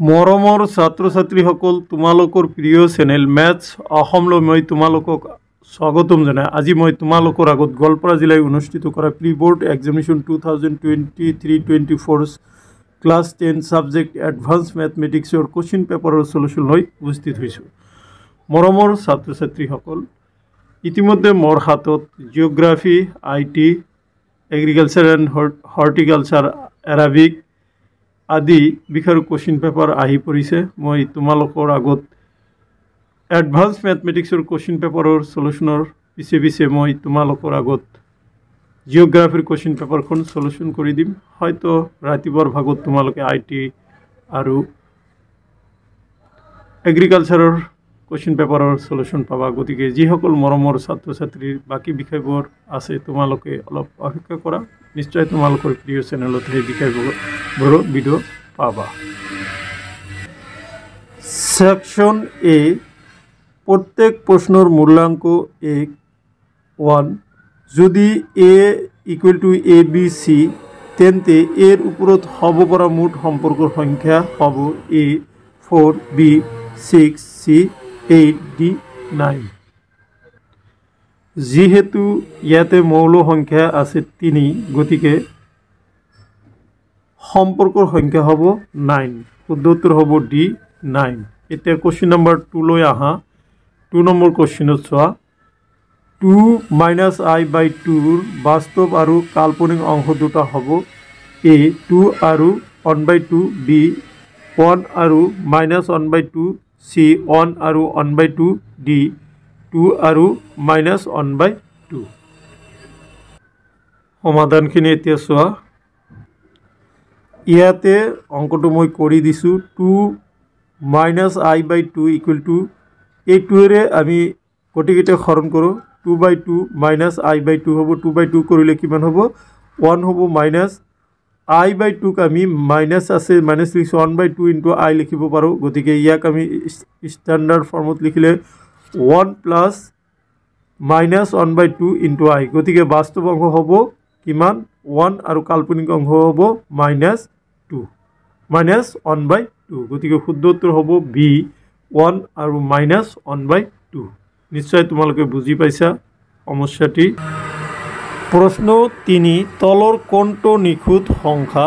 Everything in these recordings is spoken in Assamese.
মৰমৰ ছাত্ৰ ছাত্ৰীসকল তোমালোকৰ প্ৰিয় চেনেল মেথছ অসমলৈ মই তোমালোকক স্বাগতম জনাই। আজি মই তোমালোকৰ আগত গোৱালপাৰা জিলাই অনুষ্ঠিত কৰা pre board examination two thousand twenty three twenty four class ten subject advance মেথমেটিক্সৰ question পেপাৰৰ চলিউশ্যন লৈ উপস্থিত হৈছোঁ। মৰমৰ ছাত্ৰ ছাত্ৰীসকল ইতিমধ্যে মোৰ হাতত geography I T agriculture and horticulture Arabic আদি বিষয়ৰ কুৱেশ্যন পেপাৰ আহি পৰিছে। মই তোমালোকৰ আগত এডভান্স মেথমেটিক্সৰ কুৱেশ্যন পেপাৰৰ চলিউশ্যনৰ পিছে পিছে মই তোমালোকৰ আগত জিঅ'গ্ৰাফীৰ কুৱেশ্যন পেপাৰখন চলিউশ্যন কৰি দিম। হয়তো ৰাতিপুৱাৰ ভাগত তোমালোকে আই টি আৰু এগ্ৰিকালচাৰৰ কুৱেশ্যন পেপাৰৰ চলিউশ্যন পাবা। গতিকে যিসকল মৰমৰ ছাত্ৰ ছাত্ৰীৰ বাকী বিষয়বোৰ আছে, তোমালোকে অলপ অপেক্ষা কৰা। নিশ্চয় তোমালোকৰ প্ৰিয় চেনেলত সেই বিষয়বোৰৰ ভিডিঅ' পাবা। ছেকশ্যন এ প্ৰত্যেক প্ৰশ্নৰ মূল্যাংক এক ওৱান যদি A equal to A B C তেন্তে এৰ ওপৰত হ'ব পৰা মুঠ সম্পৰ্কৰ সংখ্যা হ'ব A four B six C eight nine যিহেতু ইয়াতে মৌল সংখ্যা আছে তিনি গতিকে সম্পৰ্কৰ সংখ্যা হ'ব নাইন শুদ্ধ উত্তৰ হ'ব ডি নাইন এতিয়া কুৱেশ্যন নম্বৰ টুলৈ আহা। টু নম্বৰ কুৱেশ্যনত চোৱা। টু মাইনাছ আই বাই টুৰ বাস্তৱ আৰু কাল্পনিক অংশ দুটা হ'ব এ টু আৰু one by two B one আৰু minus one by two C one আৰু one by two D two আৰু মাইনাছ ওৱান বাই টু সমাধানখিনি এতিয়া চোৱা। ইয়াতে অংকটো মই কৰি দিছোঁ two minus I by two equal to এই টুৱেৰে আমি গোটেইকেইটা হৰণ কৰোঁ। Two by two minus I by two হ'ব টু বাই টু কৰিলে কিমান হ'ব? ওৱান হ'ব মাইনাছ আই বাই টুক আমি মাইনাছ আছে মাইনাছ লিখিছোঁ one by two into I লিখিব পাৰোঁ। গতিকে ইয়াক আমি ষ্টেণ্ডাৰ্ড ফৰ্মত লিখিলে one plus minus one by two into I গতিকে বাস্তৱ অংশ হ'ব কিমান? ওৱান আৰু কাল্পনিক অংশ হ'ব minus two minus one by two গতিকে শুদ্ধ উত্তৰ হ'ব বি ওৱান আৰু মাইনাছ ওৱান বাই টু নিশ্চয় তোমালোকে বুজি পাইছা সমস্যাটি। প্ৰশ্ন তিনি তলৰ কোনটো নিখুঁত সংখ্যা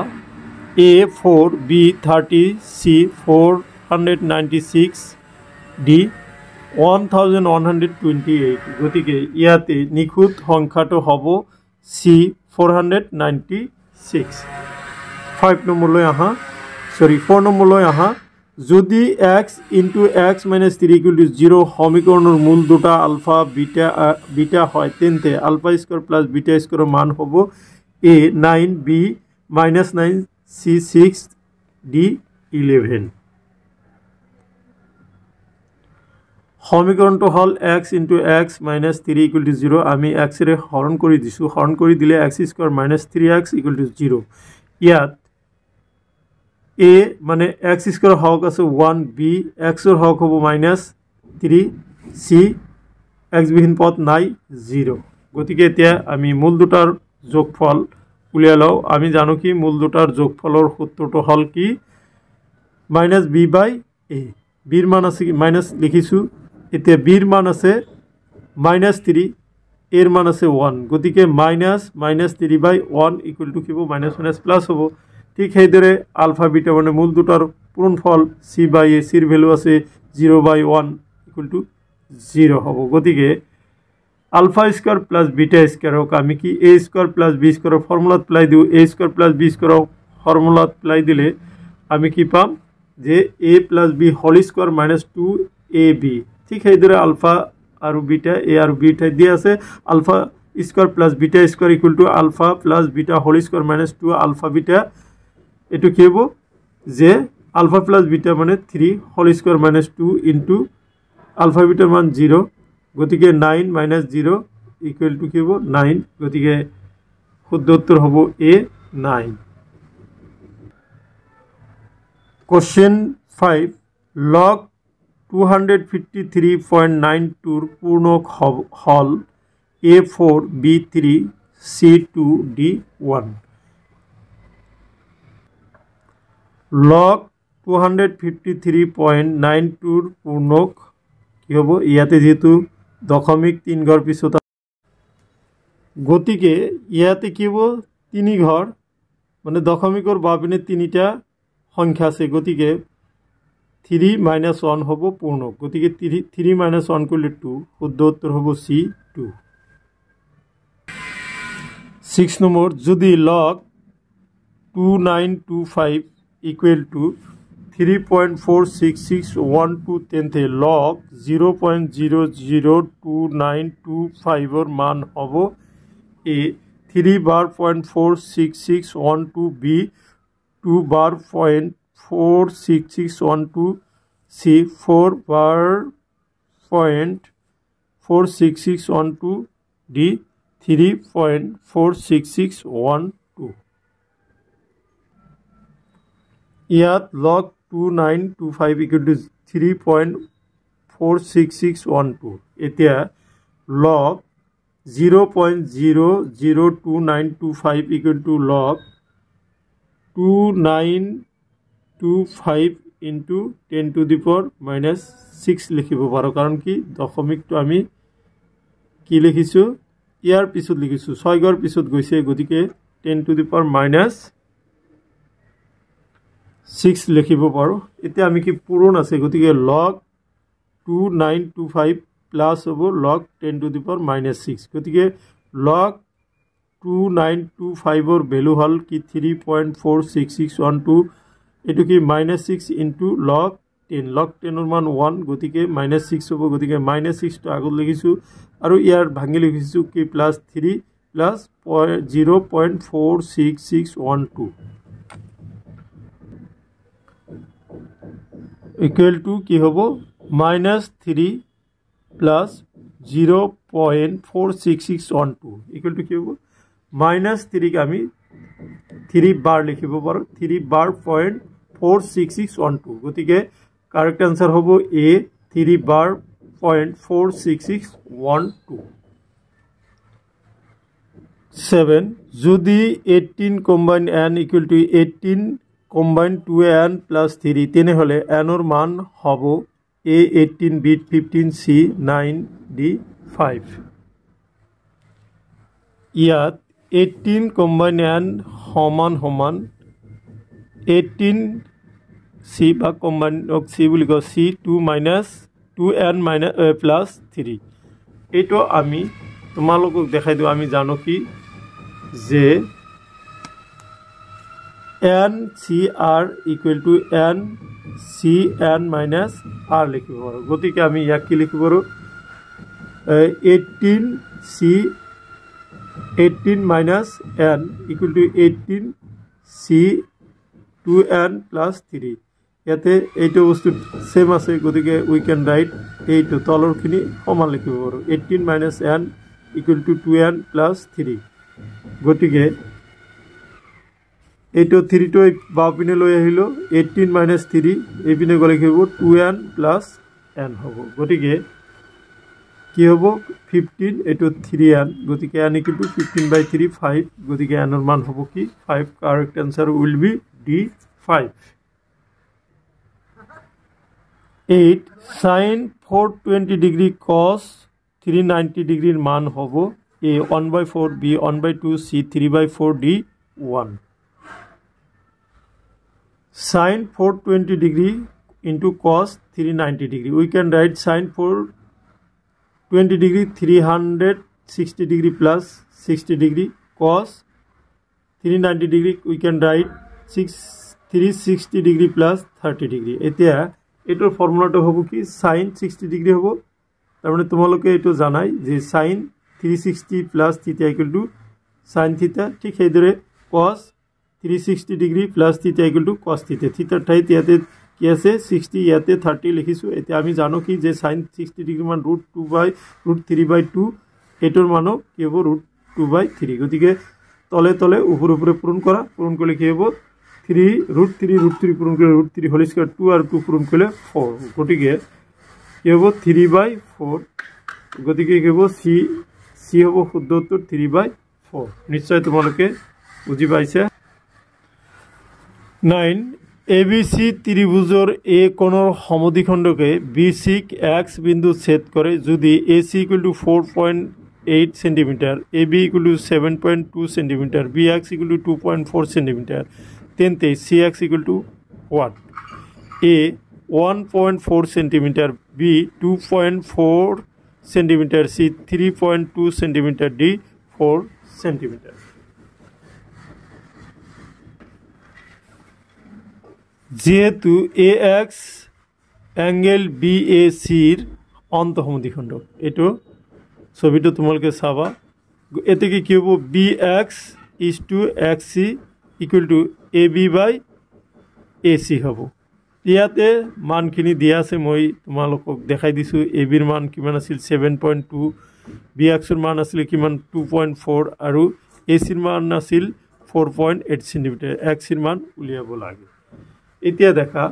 A four B thirty C four hundred ninety six D one thousand one hundred twenty eight গতিকে ইয়াতে নিখুঁত সংখ্যাটো হ'ব C four hundred ninety six five নম্বৰলৈ আহা। চৰি ফ'ৰ নম্বৰলৈ আহা। যদি X into X minus three equal to zero' সমীকৰণৰ মূল দুটা আলফা বিটা বিটা হয় তেন্তে আলফা স্কোৱাৰ প্লাছ বিটা স্কোৱাৰৰ মান হ'ব A nine B minus nine C six D eleven সমীকৰণটো হ'ল X into X minus three equal to zero' আমি এক্সেৰে হৰণ কৰি দিছোঁ। হৰণ কৰি দিলে X square minus three X equal to zero' ইয়াত এ মানে এক্স স্কোৱাৰ হওক আছে ওৱান বি এক্সৰ হওক হ'ব মাইনাছ থ্ৰী চি এক্সবিহীন পদ নাই জিৰ' গতিকে এতিয়া আমি মূল দুটাৰ যোগফল উলিয়াই লওঁ। আমি জানো কি মূল দুটাৰ যোগফলৰ সূত্ৰটো হ'ল কি? মাইনাছ বি বাই এ বিৰ মান আছে কি? মাইনাছ লিখিছোঁ। এতিয়া বিৰ মান আছে মাইনাছ থ্ৰী এৰ মান আছে ওৱান গতিকে minus minus three by one equal to কি হ'ব? মাইনাছ মাইনাছ প্লাছ হ'ব। ঠিক সেইদৰে আলফা বিটা মানে মূল দুটাৰ পূৰণ ফল চি বাই এ চিৰ ভেলু আছে zero' by one equal to zero' হ'ব। গতিকে আলফা স্কোৱাৰ প্লাছ বিটা স্কোৱাৰক আমি কি এ স্কোৱাৰ প্লাছ বি স্কোৱাৰৰ ফৰ্মুলাত পেলাই দিওঁ এ স্কোৱাৰ প্লাছ বি স্কোৱাৰৰ ফৰ্মুলাত পেলাই দিলে আমি কি পাম? যে A plus B whole square minus two A B ঠিক সেইদৰে আলফা আৰু বিটা এ আৰু বি ঠাইত দিয়া আছে, alpha square plus beta square equal to alpha plus beta whole square minus two alpha beta এইটো কি হ'ব? যে আলফা প্লাছ বিটা মানে three whole square minus two into alpha bitter মান জিৰ' গতিকে nine minus zero' equal to কি হ'ব? নাইন গতিকে শুদ্ধ উত্তৰ হ'ব A nine question five log two hundred fifty three point nine tour পূৰ্ণক হ'ল A four B three C two D one log two hundred fifty three point nine tour পূৰ্ণক কি হ'ব? ইয়াতে যিহেতু দশমিক তিন ঘৰ পিছত গতিকে ইয়াতে কি হ'ব? তিনি ঘৰ মানে দশমিকৰ বাপিনে তিনিটা সংখ্যা আছে। গতিকে থ্ৰী মাইনাছ ওৱান হ'ব পূৰ্ণক। গতিকে থ্ৰী থ্ৰী মাইনাছ ওৱান কৰিলে টু শুদ্ধ উত্তৰ হ'ব চি টু ছিক্স নম্বৰ যদি log two nine two five equal to three point four six six one two তেন্তে log zero' point zero' zero' two nine two ফাইভৰ মান হ'ব A three bar point four six six one two B two bar point four six six one two C four bar point four six six one two D three point four six six one two ইয়াত log two nine two five equal to three point four six six one two এতিয়া log zero' point zero' zero' two nine two five equal to log two nine two five into ten to the minus six লিখিব পাৰোঁ। কাৰণ কি দশমিকটো আমি কি লিখিছোঁ? ইয়াৰ পিছত লিখিছোঁ। ছয়গৰ পিছত গৈছে গতিকে ten to the power minus six লিখিব পাৰোঁ। এতিয়া আমি কি পূৰণ আছে গতিকে লগ two nine two five plus হ'ব লগ ten to the power minus six গতিকে লগ টু নাইন টু ফাইভৰ ভেলু হ'ল কি three point four six six one two এইটো কি মাইনাছ ছিক্স ইনটু লগ টেন লগ টেনৰ মান ওৱান গতিকে মাইনাছ ছিক্স হ'ব গতিকে মাইনাছ ছিক্সটো আগত লিখিছোঁ। আৰু ইয়াৰ ভাঙি লিখিছোঁ কি plus three plus zero' point four six six one two equal to কি হ'ব? Minus three plus zero' point four six six one two equal to কি হ'ব? মাইনাছ থ্ৰীক আমি থ্ৰী বাৰ লিখিব পাৰোঁ। Three bar point four six six one two গতিকে কাৰেক্ট এনচাৰ হ'ব A three bar point four six six one two seven যদি eighteen combine N equal to eighteen combine two N plus three তেনেহ'লে এনৰ মান হ'ব A eighteen B fifteen C nine D five ইয়াত এইটিন কম্বাইন এন সমান সমান এইটিন চি বা কম্বাইনক চি বুলি কওঁ C two minus two N minus plus three এইটো আমি তোমালোকক দেখাই দিওঁ, আমি জানো কি যে N C R equal to N C N minus R লিখিব পাৰোঁ। গতিকে আমি ইয়াক কি লিখিব পাৰোঁ? Eighteen C eighteen minus N equal to eighteen C two N plus three ইয়াতে এইটো বস্তু ছেম আছে গতিকে উই কেন ৰাইট এইটো তলৰখিনি সমান লিখিব পাৰোঁ। Eighteen minus N equal to two N plus three গতিকে এইটো থ্ৰীটো বাওঁপিনে লৈ আহিলোঁ এইটিন মাইনাছ থ্ৰী এইপিনে গ'লে কি হ'ব? টু এন প্লাছ এন হ'ব। গতিকে কি হ'ব? ফিফটিন এইটো থ্ৰী এন গতিকে N equal to fifteen by three five গতিকে এনৰ মান হ'ব কি? Five correct answer will be D five eight sine four twenty degree cos three ninety ডিগ্ৰীৰ মান হ'ব A one by four B one by two C three by four D one degree into cos three ninety degree we can write sine four twenty degree three hundred sixty degree plus sixty degree cos three ninety degree we can write six three sixty degree plus thirty degree এতিয়া এইটোৰ ফৰ্মুলাটো হ'ব কি? চাইন ছিক্সটি ডিগ্ৰী হ'ব। তাৰমানে তোমালোকে এইটো জানাই যে sine three sixty plus theta equal to sine theta ঠিক সেইদৰে cos three sixty degree plus theta equal to cos theta থিতাৰ ঠাইত ইয়াতে কি আছে ছিক্সটি ইয়াতে থাৰ্টি লিখিছোঁ এতিয়া আমি জানো কি যে sine sixty degree root two by root three by two এইটোৰ মানো কি হ'ব ৰুট টু বাই থ্ৰী গতিকে তলে তলে ওপৰে ওপৰে পূৰণ কৰা পূৰণ কৰিলে কি হ'ব three root three root three পূৰণ কৰিলে root three whole square two আৰু টু পূৰণ কৰিলে ফ'ৰ গতিকে কি হ'ব থ্ৰী বাই ফ'ৰ গতিকে কি হ'ব চি চি হ'ব শুদ্ধ উত্তৰ থ্ৰী বাই ফ'ৰ নিশ্চয় তোমালোকে বুজি পাইছে নাইন এ বি চি ত্ৰিভুজৰ এ কোণৰ সমদ্বিখণ্ডকে বি চিক এক্স বিন্দু ছেদ কৰে যদি A C equal to four point eight centimetre A B equal to seven point two centimetre B X equal to two point four centimetre তেন্তে C X equal to what A one point four centimetre B two point four centimetre C three point two centimetre D four centimetre যেহেতু A X angle B A চিৰ অন্তঃসমদ্বিখণ্ড এইটো ছবিটো তোমালোকে চাবা। এতেকে কি হ'ব? B X is to X C equal to A B by A C হ'ব। ইয়াতে মানখিনি দিয়া আছে মই তোমালোকক দেখাই দিছোঁ। এ বিৰ মান কিমান আছিল? ছেভেন পইণ্ট টু বি এক্সৰ মান আছিলে কিমান? টু পইণ্ট ফ'ৰ আৰু এ চিৰ মান আছিল ফ'ৰ পইণ্ট এইট চেণ্টিমিটাৰ এক্সিৰ মান উলিয়াব লাগে। এতিয়া দেখা,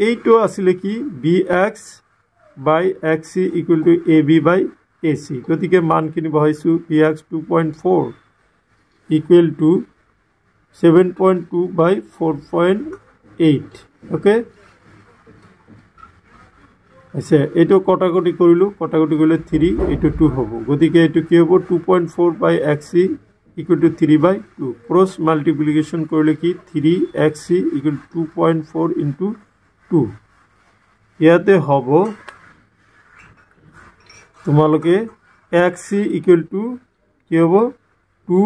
এইটো আছিলে কি? B X by X C equal to A B by A C গতিকে মানখিনি বহাইছোঁ B X two point four equal to seven point two by four point eight okay আচ্ছা এইটো কটাকটি কৰিলোঁ, কটাকটি কৰিলে থ্ৰী এইটো টু হ'ব। গতিকে এইটো কি হ'ব? Two point four by X C equal to three by two cross multiplication কৰিলে কি? Three X C equal to point four into two ইয়াতে হ'ব তোমালোকে এক্স চি ইকুৱেল টু কি হ'ব? Two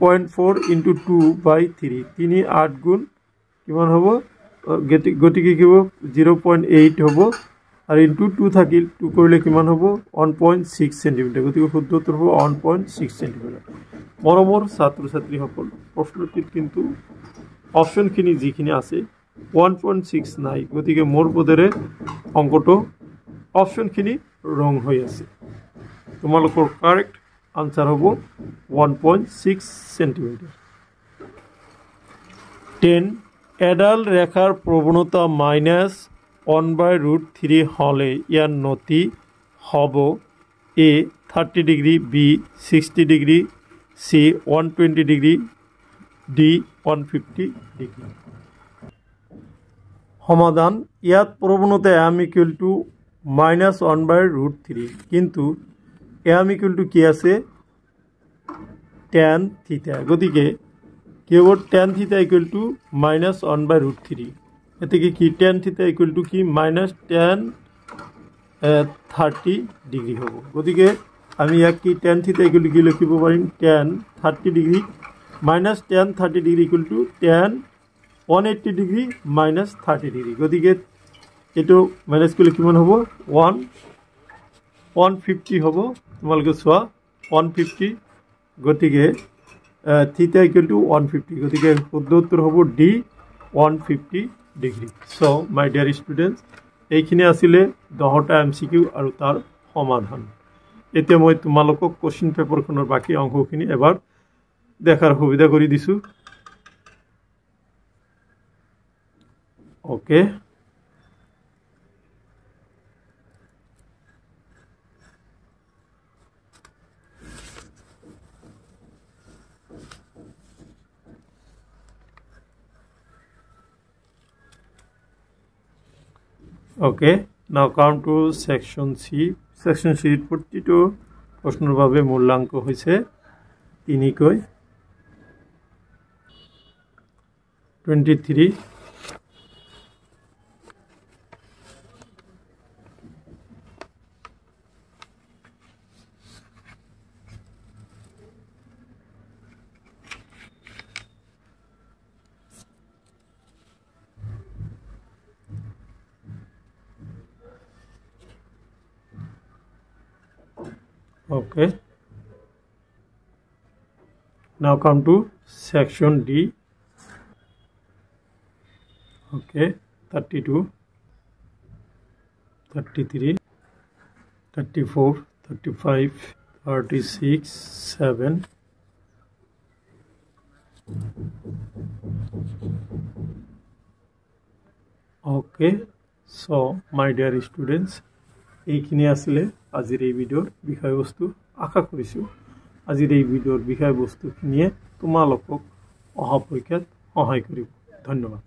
point four into two by three তিনি আঠ গুণ কিমান হ'ব? গতিকে কি হ'ব? জিৰ' পইণ্ট এইট হ'ব। আৰু ইণ্টু টু থাকিল টু কৰিলে কিমান হ'ব? ওৱান পইণ্ট ছিক্স চেণ্টিমিটাৰ গতিকে শুদ্ধ উত্তৰ হ'ব ওৱান পইণ্ট ছিক্স চেণ্টিমিটাৰ মৰমৰ ছাত্ৰ ছাত্ৰীসকল প্ৰশ্নটিত কিন্তু অপশ্যনখিনি যিখিনি আছে ওৱান পইণ্ট ছিক্স নাই। গতিকে মোৰ বোধেৰে অংকটো অপশ্যনখিনি ৰং হৈ আছে। তোমালোকৰ কাৰেক্ট আনচাৰ হ'ব one point six centimetre ten এডাল ৰেখাৰ প্ৰৱণতা minus one by root three হ'লে ইয়াৰ নতি হ'ব A thirty degree B sixty degree C one twenty degree D one fifty degree সমাধান ইয়াত প্ৰৱণতা M equal to minus one by root three কিন্তু এম ইকুৱেল টু কি আছে? টেন থিতা গতিকে কি হ'ব tan theta equal to minus one by root three এতেকে কি টেন থিতা ইকুৱেল টু কি? মাইনাছ টেন থাৰ্টি ডিগ্ৰী হ'ব। গতিকে আমি ইয়াক কি টেন থিতা ইকুৱেল টু কি লিখিব পাৰিম? Tan thirty degree minus tan thirty degree equal to tan one eighty degree minus thirty degree গতিকে এইটো মাইনাছ কৰিলে কিমান হ'ব? ওৱান ওৱান ফিফটি হ'ব। তোমালোকে চোৱা ওৱান ফিফটি গতিকে theta equal to one fifty গতিকে শুদ্ধ উত্তৰ হ'ব D one fifty degree so' my dear students এইখিনি আছিলে দহটা এম চি কিউ আৰু তাৰ সমাধান। এতিয়া মই তোমালোকক কুৱেশ্যন পেপাৰখনৰ বাকী অংশখিনি এবাৰ দেখাৰ সুবিধা কৰি দিছোঁ। Okay Okay, now come to section C. Section C 42 প্রশ্নর ভাবে মূল্যাঙ্ক হয়েছে তিনি কই 23 okay. Now come to section d. Okay. 32 33 34 35 36 7 okay. So my dear students এইখিনি আছিলে আজিৰ এই ভিডিঅ'ৰ বিষয়বস্তু। আশা কৰিছোঁ আজিৰ এই ভিডিঅ'ৰ বিষয়বস্তুখিনিয়ে তোমালোকক অহা পৰীক্ষাত সহায় কৰিব। ধন্যবাদ।